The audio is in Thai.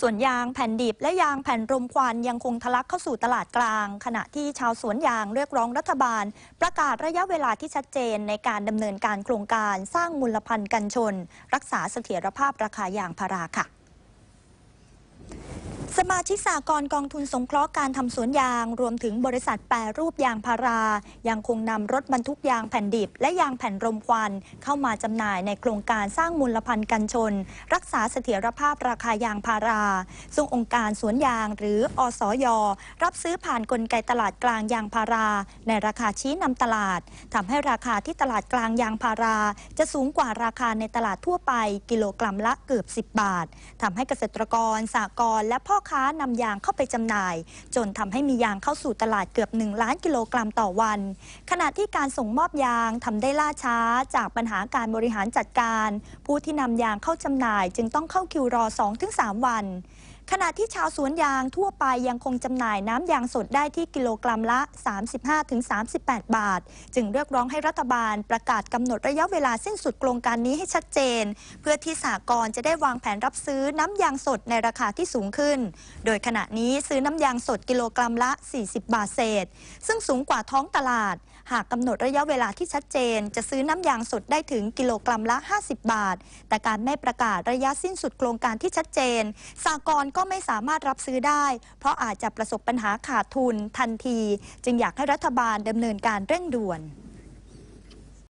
ส่วนยางแผ่นดิบและยางแผ่นรมควันยังคงทะลักเข้าสู่ตลาดกลาง ขณะที่ชาวสวนยางเรียกร้องรัฐบาล ประกาศระยะเวลาที่ชัดเจนในการดำเนินการโครงการสร้างมูลพันธ์กันชน รักษาเสถียรภาพราคายางพาราค่ะ สมาชิกสากลกองทุนสงเคราะห์การทำสวนยาง รวมถึงบริษัทแปรรูปยางพารา ยังคงนำรถบรรทุกยางแผ่นดิบ และยางแผ่นรมควัน เข้ามาจำหน่ายในโครงการสร้างมูลพันธ์กันชน รักษาเสถียรภาพราคายางพารา ซึ่งองค์การสวนยางหรืออสยรับซื้อผ่านนกลไกตลาดกลางยางพารา ในราคาชี้นำตลาดทำให้ราคาที่ตลาดกลางยางพารา จะสูงกว่าราคาในตลาดทั่วไป กิโลกรัมละเกือบ 10 บาททำให้เกษตรกรสหกรและพ่อค้านำยางเข้าไปจำหน่าย จนทำให้มียางเข้าสู่ตลาดเกือบ 1 ล้านกิโลกรัมต่อวัน ขณะที่การส่งมอบยางทำได้ล่าช้า จากปัญหาการบริหารจัดการ ผู้ที่นำยางเข้าจำหน่าย จึงต้องเข้าคิวรอ 2-3 วัน ขณะที่ชาวสวนยางทั่วไปยังคงจำหน่ายน้ำยางสดได้ที่กิโลกรัมละ 35-38 บาท จึงเรียกร้องให้รัฐบาลประกาศกำหนดระยะเวลาสิ้นสุดโครงการนี้ให้ชัดเจน เพื่อที่สากรจะได้วางแผนรับซื้อน้ำยางสดในราคาที่สูงขึ้น โดยขณะนี้ซื้อน้ำยางสดกิโลกรัมละ 40 บาทเศษ ซึ่งสูงกว่าท้องตลาด หากกำหนดระยะเวลาที่ชัดเจน จะซื้อน้ำยางสดได้ถึงกิโลกรัมละ 50 บาท แต่การไม่ประกาศระยะสิ้นสุดโครงการที่ชัดเจนสากรณ์ก็ไม่สามารถรับซื้อได้ เพราะอาจจะประสบปัญหาขาดทุนทันที จึงอยากให้รัฐบาลดำเนินการเร่งด่วน